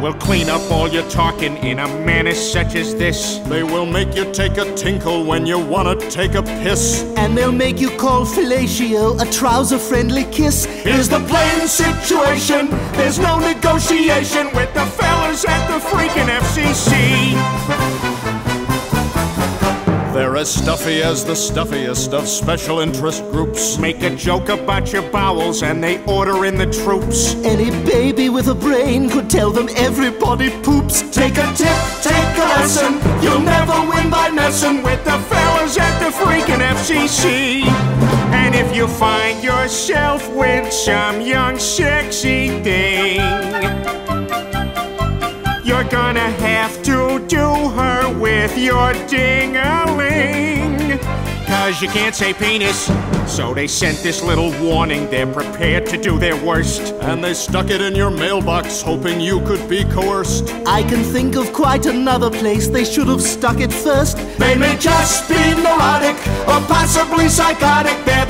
will clean up all your talking in a manner such as this. They will make you take a tinkle when you wanna take a piss. And they'll make you call fellatio a trouser friendly kiss. Here's the plain situation there's no negotiation with the fellas at the freaking FCC. As stuffy as the stuffiest of special interest groups. Make a joke about your bowels and they order in the troops. Any baby with a brain could tell them everybody poops. Take a tip, take a lesson. You'll never win by messing with the fellas at the freaking FCC. And if you find yourself with some young sexy thing, you're gonna have to do her with your ding-a-ling. Cause you can't say penis, so they sent this little warning. They're prepared to do their worst. And they stuck it in your mailbox, hoping you could be coerced. I can think of quite another place they should have stuck it first. They may just be neurotic or possibly psychotic. They're